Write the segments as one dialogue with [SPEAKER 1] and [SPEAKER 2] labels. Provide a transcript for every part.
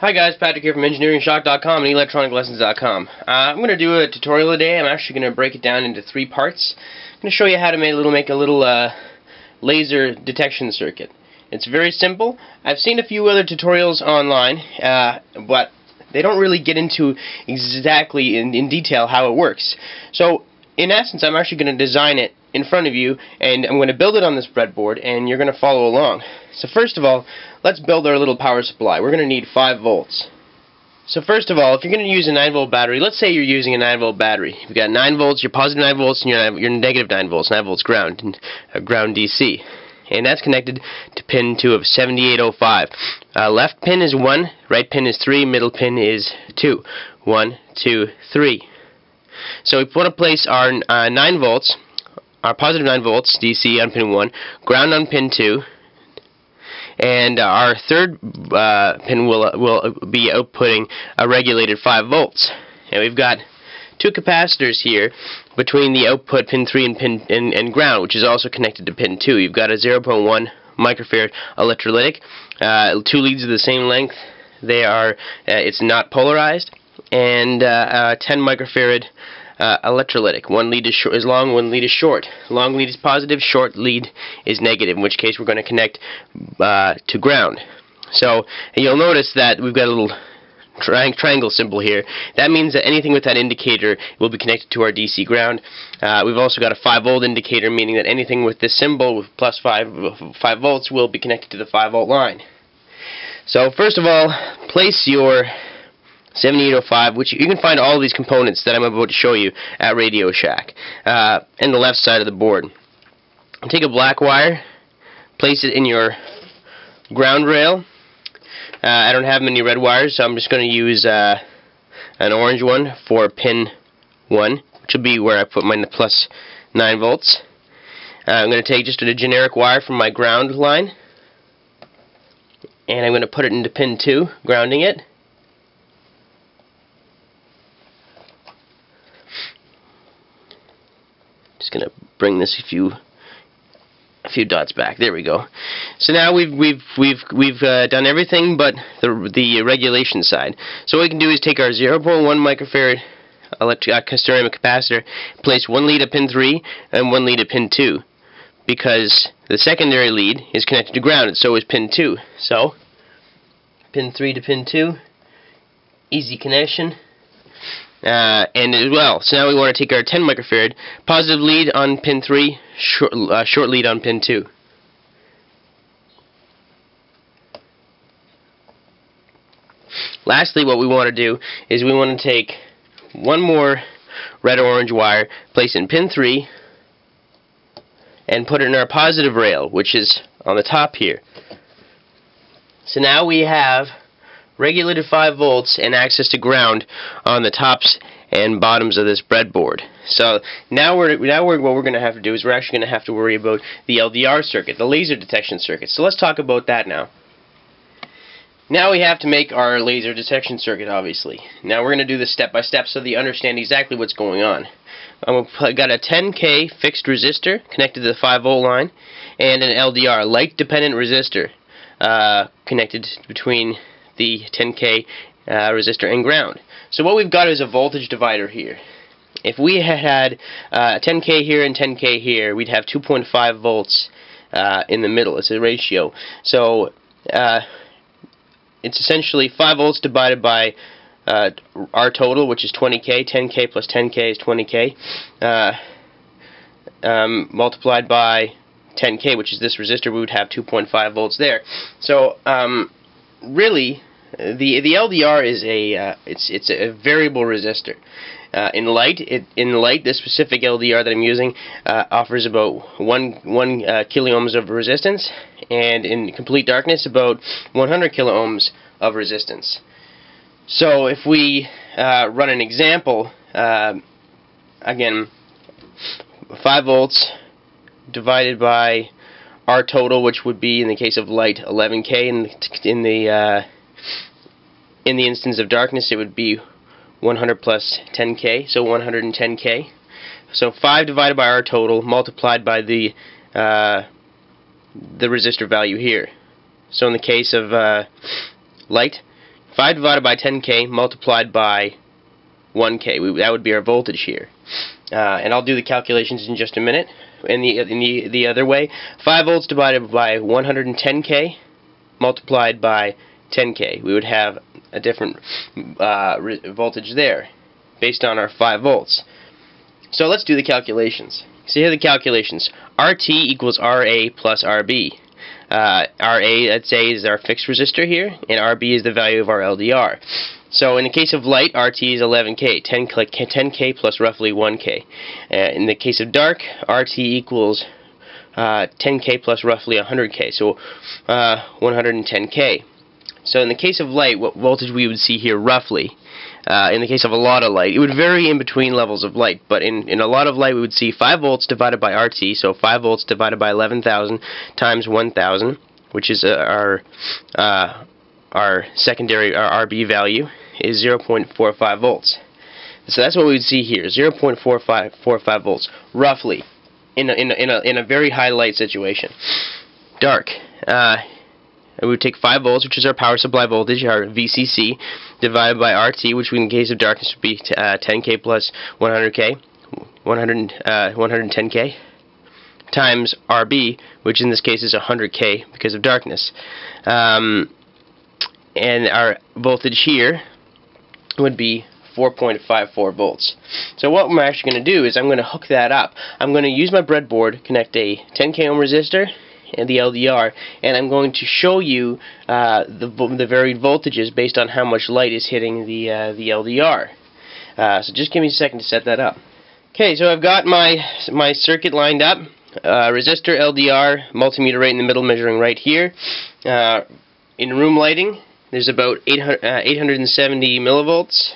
[SPEAKER 1] Hi guys, Patrick here from EngineeringShock.com and ElectronicLessons.com. Uh, I'm going to do a tutorial today. I'm actually going to break it down into three parts. I'm going to show you how to make a little, make a little uh, laser detection circuit. It's very simple. I've seen a few other tutorials online, uh, but they don't really get into exactly in, in detail how it works. So, in essence, I'm actually going to design it in front of you, and I'm going to build it on this breadboard, and you're going to follow along. So first of all, let's build our little power supply. We're going to need 5 volts. So first of all, if you're going to use a 9 volt battery, let's say you're using a 9 volt battery. You've got 9 volts, you're positive 9 volts, and you're, you're negative 9 volts. 9 volts ground, and uh, ground DC. And that's connected to pin 2 of 7805. Uh, left pin is 1, right pin is 3, middle pin is 2. 1, 2, 3. So we want to place our uh, 9 volts our positive 9 volts DC on pin 1, ground on pin 2, and our third uh, pin will will be outputting a regulated 5 volts. And we've got two capacitors here between the output pin 3 and pin and, and ground, which is also connected to pin 2. You've got a 0.1 microfarad electrolytic, uh, two leads of the same length. They are uh, it's not polarized, and uh, 10 microfarad uh, electrolytic. One lead is, short, is long, one lead is short. Long lead is positive, short lead is negative, in which case we're going to connect uh, to ground. So you'll notice that we've got a little tri triangle symbol here. That means that anything with that indicator will be connected to our DC ground. Uh, we've also got a 5 volt indicator, meaning that anything with this symbol with plus 5, 5 volts will be connected to the 5 volt line. So first of all, place your 7805, which you can find all these components that I'm about to show you at Radio Shack, uh, in the left side of the board. Take a black wire, place it in your ground rail. Uh, I don't have many red wires, so I'm just going to use uh, an orange one for pin 1, which will be where I put my plus 9 volts. Uh, I'm going to take just a generic wire from my ground line, and I'm going to put it into pin 2, grounding it. Just gonna bring this a few a few dots back. There we go. So now we've we've we've we've uh, done everything but the the regulation side. So what we can do is take our 0.1 microfarad electric uh, ceramic capacitor, place one lead at pin 3 and one lead at pin 2, because the secondary lead is connected to ground, and so is pin 2. So pin 3 to pin 2, easy connection. Uh, and as well, so now we want to take our 10 microfarad, positive lead on pin 3, short, uh, short lead on pin 2. Lastly, what we want to do is we want to take one more red or orange wire, place in pin 3, and put it in our positive rail, which is on the top here. So now we have regulated 5 volts and access to ground on the tops and bottoms of this breadboard. So now we're now we're, what we're going to have to do is we're actually going to have to worry about the LDR circuit, the laser detection circuit. So let's talk about that now. Now we have to make our laser detection circuit, obviously. Now we're going to do this step by step so that you understand exactly what's going on. I've got a 10K fixed resistor connected to the 5 volt line and an LDR, light dependent resistor, uh, connected between the 10K uh, resistor and ground. So what we've got is a voltage divider here. If we had uh, 10K here and 10K here, we'd have 2.5 volts uh, in the middle. It's a ratio. So uh, it's essentially 5 volts divided by uh, our total, which is 20K. 10K plus 10K is 20K. Uh, um, multiplied by 10K, which is this resistor, we would have 2.5 volts there. So um, really, the the LDR is a uh, it's it's a variable resistor. Uh, in light, it, in light, this specific LDR that I'm using uh, offers about one one uh, kiloohms of resistance, and in complete darkness, about 100 kiloohms of resistance. So if we uh, run an example, uh, again, 5 volts divided by our total, which would be in the case of light 11k, in the, in the in the instance of darkness it would be 100 plus 10k, so 110k. So 5 divided by our total multiplied by the uh, the resistor value here. So in the case of uh, light, 5 divided by 10k multiplied by 1k. We, that would be our voltage here. Uh, and I'll do the calculations in just a minute. In the in the the other way, 5 volts divided by 110k multiplied by 10k. We would have a different uh, voltage there based on our 5 volts. So let's do the calculations. So here are the calculations. RT equals RA plus RB. Uh, RA, let's say, is our fixed resistor here, and RB is the value of our LDR. So in the case of light, RT is 11K, 10, 10K plus roughly 1K. Uh, in the case of dark, RT equals uh, 10K plus roughly 100K, so uh, 110K. So in the case of light, what voltage we would see here roughly uh, in the case of a lot of light. It would vary in between levels of light, but in, in a lot of light we would see 5 volts divided by RT, so 5 volts divided by 11,000 times 1,000, which is uh, our, uh, our secondary our RB value, is 0.45 volts. So that's what we would see here, 0.45 volts, roughly, in a, in a, in a, in a very high light situation. Dark. Uh, we would take 5 volts, which is our power supply voltage, our VCC, divided by RT, which in case of darkness would be uh, 10K plus 100K, 100, uh, 110K, times RB, which in this case is 100K because of darkness. Um, and our voltage here would be 4.54 volts. So what I'm actually going to do is I'm going to hook that up. I'm going to use my breadboard, connect a 10k ohm resistor and the LDR and I'm going to show you uh, the, the varied voltages based on how much light is hitting the, uh, the LDR. Uh, so just give me a second to set that up. Okay, so I've got my, my circuit lined up. Uh, resistor, LDR, multimeter right in the middle measuring right here. Uh, in room lighting, there's about 800, uh, 870 millivolts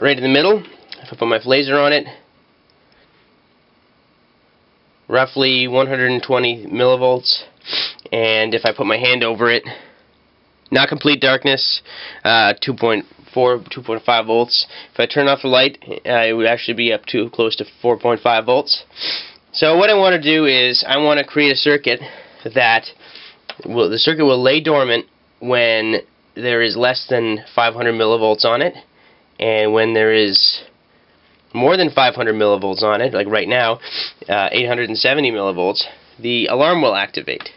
[SPEAKER 1] right in the middle. If I put my laser on it, roughly 120 millivolts. And if I put my hand over it not complete darkness uh, 2.4 2.5 volts. If I turn off the light uh, it would actually be up to close to 4.5 volts. So what I want to do is I want to create a circuit that will the circuit will lay dormant when there is less than 500 millivolts on it. And when there is more than 500 millivolts on it, like right now, uh, 870 millivolts, the alarm will activate.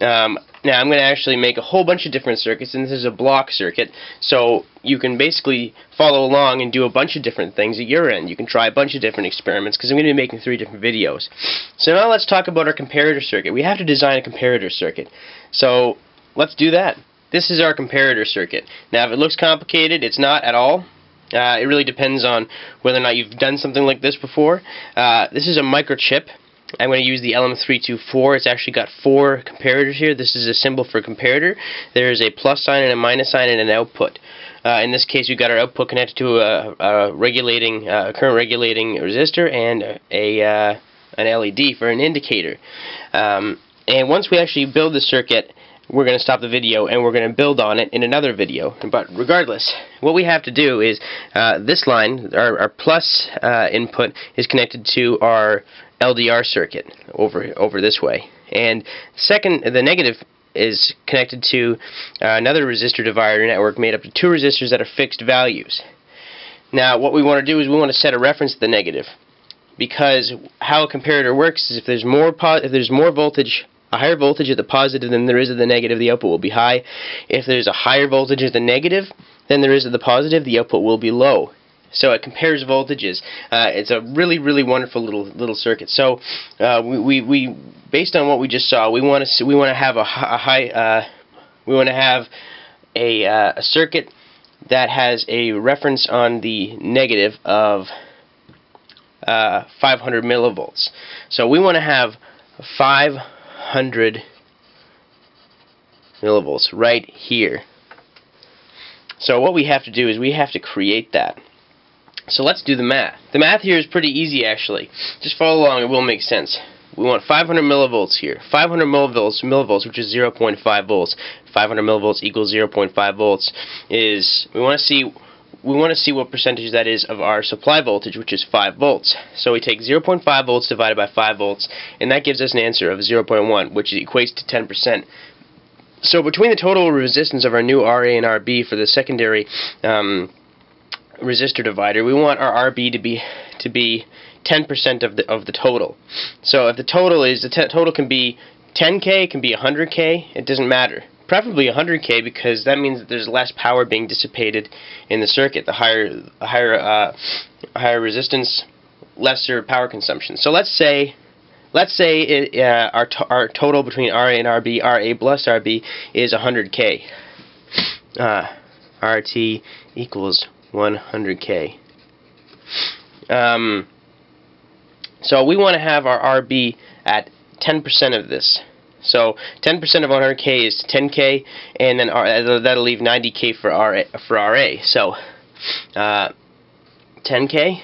[SPEAKER 1] Um, now I'm going to actually make a whole bunch of different circuits, and this is a block circuit, so you can basically follow along and do a bunch of different things at your end. You can try a bunch of different experiments, because I'm going to be making three different videos. So now let's talk about our comparator circuit. We have to design a comparator circuit. So let's do that. This is our comparator circuit. Now if it looks complicated, it's not at all. Uh, it really depends on whether or not you've done something like this before. Uh, this is a microchip. I'm going to use the LM324. It's actually got four comparators here. This is a symbol for comparator. There is a plus sign and a minus sign and an output. Uh, in this case, we've got our output connected to a, a regulating, uh, current regulating resistor and a uh, an LED for an indicator. Um, and once we actually build the circuit, we're going to stop the video and we're going to build on it in another video. But regardless, what we have to do is uh, this line, our, our plus uh, input, is connected to our LDR circuit over over this way. And second, the negative is connected to uh, another resistor divider network made up of two resistors that are fixed values. Now, what we want to do is we want to set a reference to the negative because how a comparator works is if there's more if there's more voltage a higher voltage at the positive than there is at the negative, the output will be high. If there's a higher voltage at the negative than there is at the positive, the output will be low. So it compares voltages. Uh, it's a really, really wonderful little little circuit. So uh, we, we, we, based on what we just saw, we want to we want to have a, a high uh, we want to have a, uh, a circuit that has a reference on the negative of uh, 500 millivolts. So we want to have 5 100 millivolts right here. So what we have to do is we have to create that. So let's do the math. The math here is pretty easy actually. Just follow along, it will make sense. We want 500 millivolts here. 500 millivolts, millivolts, which is 0.5 volts. 500 millivolts equals 0.5 volts is, we want to see we want to see what percentage that is of our supply voltage, which is 5 volts. So we take 0.5 volts divided by 5 volts, and that gives us an answer of 0.1, which equates to 10%. so between the total resistance of our new RA and RB for the secondary um, resistor divider, we want our RB to be to be 10% of the of the total. So if the total is the total can be 10k, it can be 100k, it doesn't matter. Preferably 100k because that means that there's less power being dissipated in the circuit. The higher higher uh, higher resistance, lesser power consumption. So let's say let's say it, uh, our, to our total between RA and RB, RA plus RB, is 100K. Uh, RT equals 100K. Um, so we want to have our RB at 10% of this. So 10% of 100K is 10K, and then R that'll leave 90K for RA. For RA. So uh, 10K,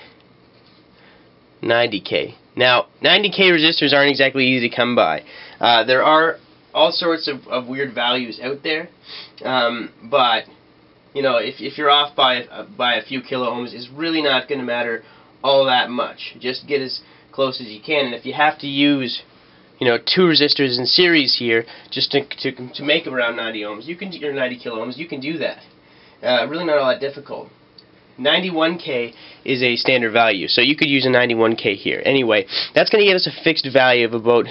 [SPEAKER 1] 90K. Now, 90k resistors aren't exactly easy to come by. Uh, there are all sorts of, of weird values out there, um, but you know, if, if you're off by uh, by a few kilo ohms, it's really not going to matter all that much. Just get as close as you can, and if you have to use you know two resistors in series here just to to, to make around 90 ohms, you can or 90 kilo ohms, you can do that. Uh, really not all that difficult. 91k is a standard value, so you could use a 91k here. Anyway, that's going to give us a fixed value of about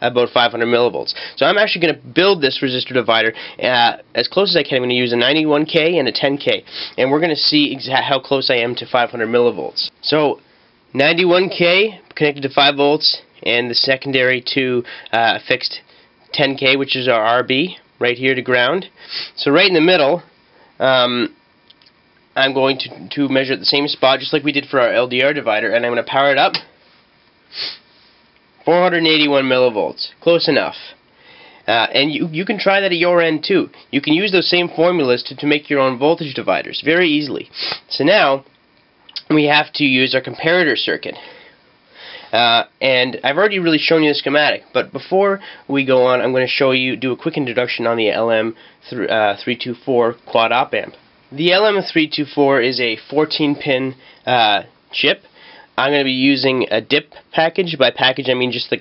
[SPEAKER 1] about 500 millivolts. So I'm actually going to build this resistor divider uh, as close as I can. I'm going to use a 91k and a 10k, and we're going to see how close I am to 500 millivolts. So 91k connected to 5 volts, and the secondary to uh, fixed 10k, which is our RB, right here to ground. So right in the middle, um, I'm going to, to measure at the same spot just like we did for our LDR divider and I'm going to power it up. 481 millivolts close enough. Uh, and you, you can try that at your end too. You can use those same formulas to, to make your own voltage dividers very easily. So now we have to use our comparator circuit uh, and I've already really shown you the schematic, but before we go on, I'm going to show you, do a quick introduction on the LM324 uh, quad op amp. The LM324 is a 14-pin uh, chip. I'm going to be using a DIP package. By package, I mean just the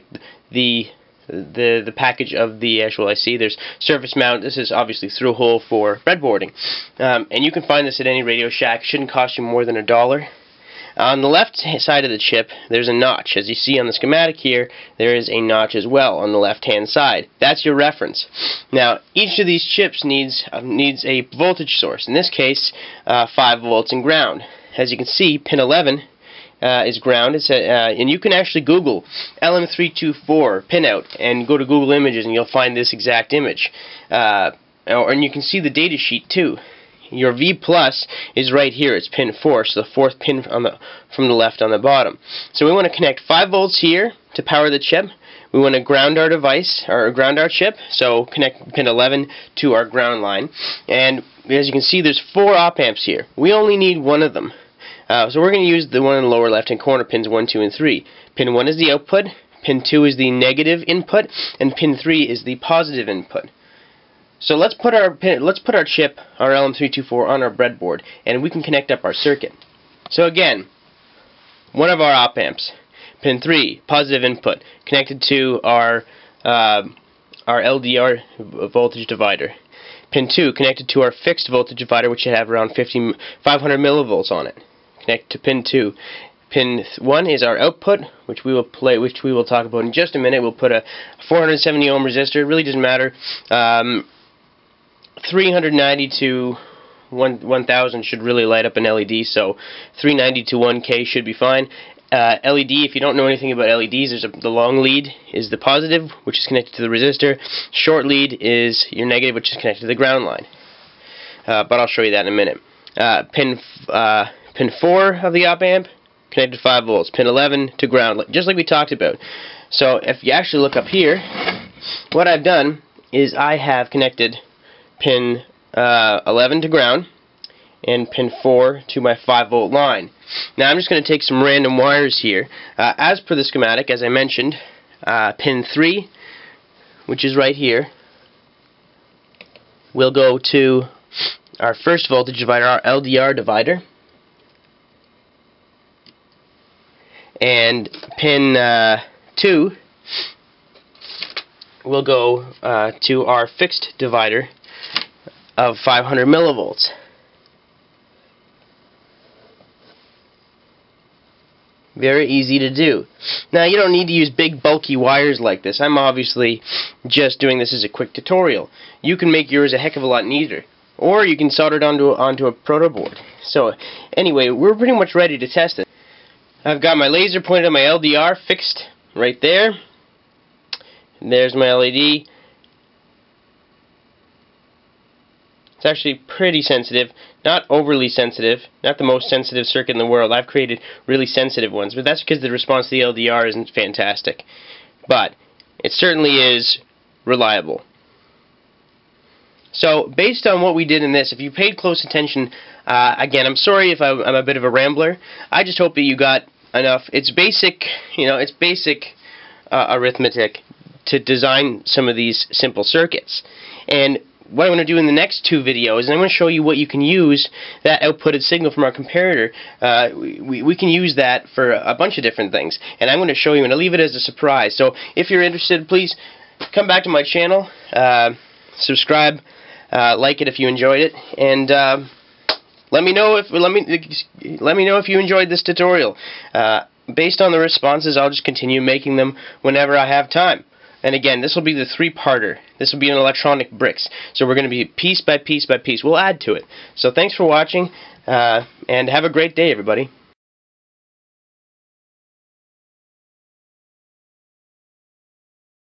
[SPEAKER 1] the the the package of the actual IC. There's surface mount. This is obviously through hole for breadboarding, um, and you can find this at any Radio Shack. Shouldn't cost you more than a dollar. On the left side of the chip, there's a notch. As you see on the schematic here, there is a notch as well on the left-hand side. That's your reference. Now, each of these chips needs uh, needs a voltage source. In this case, uh, 5 volts and ground. As you can see, pin 11 uh, is ground. It's a, uh, and you can actually Google LM324 pinout and go to Google Images and you'll find this exact image. Uh, and you can see the data sheet too your V plus is right here. It's pin 4, so the fourth pin on the, from the left on the bottom. So we want to connect 5 volts here to power the chip. We want to ground our device, or ground our chip, so connect pin 11 to our ground line. And as you can see, there's four op amps here. We only need one of them. Uh, so we're going to use the one in the lower left-hand corner, pins 1, 2, and 3. Pin 1 is the output, pin 2 is the negative input, and pin 3 is the positive input. So let's put our let's put our chip, our LM324, on our breadboard, and we can connect up our circuit. So again, one of our op amps, pin 3, positive input, connected to our uh, our LDR voltage divider. Pin 2 connected to our fixed voltage divider, which should have around 50, 500 millivolts on it. Connect to pin 2. Pin 1 is our output, which we will play, which we will talk about in just a minute. We'll put a 470 ohm resistor. It really doesn't matter. Um, 390 to 1, 1000 should really light up an LED, so 390 to 1K should be fine. Uh, LED, if you don't know anything about LEDs, there's a, the long lead is the positive, which is connected to the resistor. Short lead is your negative, which is connected to the ground line. Uh, but I'll show you that in a minute. Uh, pin uh, pin 4 of the op amp, connected to 5 volts. Pin 11 to ground, just like we talked about. So if you actually look up here, what I've done is I have connected pin uh, 11 to ground, and pin 4 to my 5 volt line. Now I'm just going to take some random wires here. Uh, as per the schematic, as I mentioned, uh, pin 3, which is right here, will go to our first voltage divider, our LDR divider. And pin uh, 2 we'll go uh, to our fixed divider of 500 millivolts. Very easy to do. Now you don't need to use big bulky wires like this. I'm obviously just doing this as a quick tutorial. You can make yours a heck of a lot neater. Or you can solder it onto, onto a proto board. So anyway, we're pretty much ready to test it. I've got my laser pointed on my LDR fixed right there. There's my LED. It's actually pretty sensitive, not overly sensitive, not the most sensitive circuit in the world. I've created really sensitive ones, but that's because the response to the LDR isn't fantastic. But it certainly is reliable. So, based on what we did in this, if you paid close attention, uh, again, I'm sorry if I'm, I'm, a bit of a rambler. I just hope that you got enough. It's basic, you know, it's basic uh, arithmetic to design some of these simple circuits. And what I'm going to do in the next two videos is I'm going to show you what you can use that outputted signal from our comparator. Uh, we, we can use that for a bunch of different things. And I'm going to show you and I'll leave it as a surprise. So if you're interested, please come back to my channel, uh, subscribe, uh, like it if you enjoyed it, and uh, let me know if let me let me know if you enjoyed this tutorial. Uh, based on the responses, I'll just continue making them whenever I have time. And again, this will be the three-parter. This will be an electronic bricks. So we're going to be piece by piece by piece. We'll add to it. So thanks for watching, uh, and have a great day, everybody.